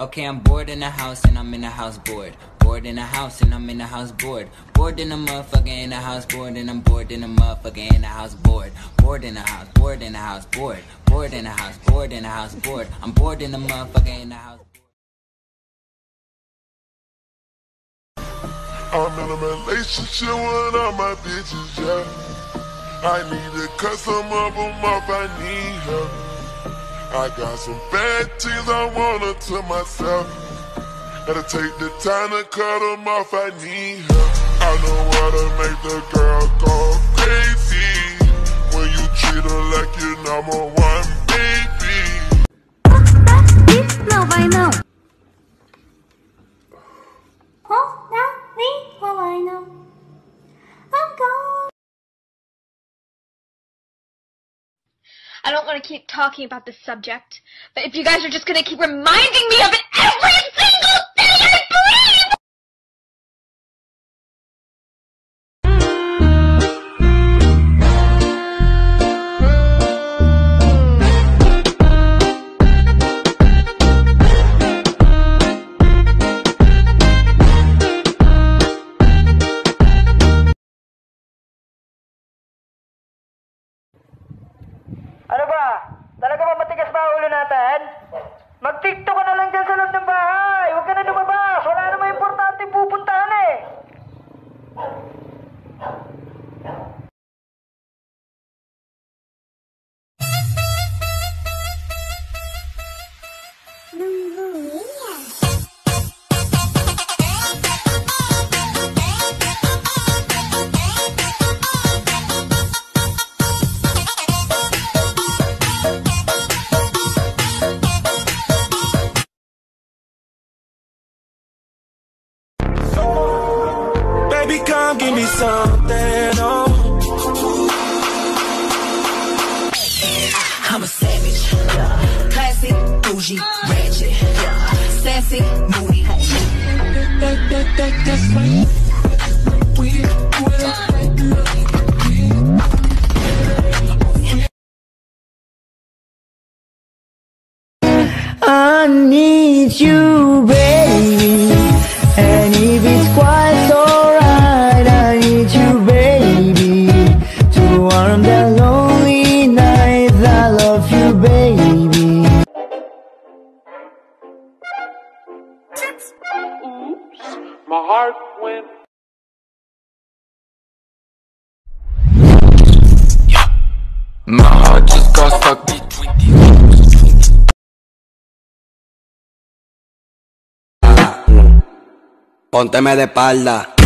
Okay, I'm bored in the house and I'm in the house bored. Bored in the house and I'm in the house bored. Bored in the motherfucker in the house bored and I'm bored in the motherfucker in the house bored. Bored in the house, bored in the house bored. Bored in the house, bored in the house bored. I'm bored in the motherfucker in the house. I'm in a relationship with all my bitches, yeah. I need to cut some of them off, I need help. I got some bad things I wanna to myself. Gotta take the time to cut them off, I need help. I know how to make the girl go crazy. I don't want to keep talking about this subject, but if you guys are just going to keep reminding me of it every Talaga ba matigas ba ulo natin? Mag-tiktok ka na lang dyan sa loob ng bahay. Huwag ka na lumabas. Baby, come give me something, oh. I'm a savage. Classy, bougie, ratchet. Sassy, moody. That, that, that, that's my weird, I need you, baby. To warm the lonely nights, I love you, baby. Oops, My heart went. My heart just got stuck between Pónteme de espalda.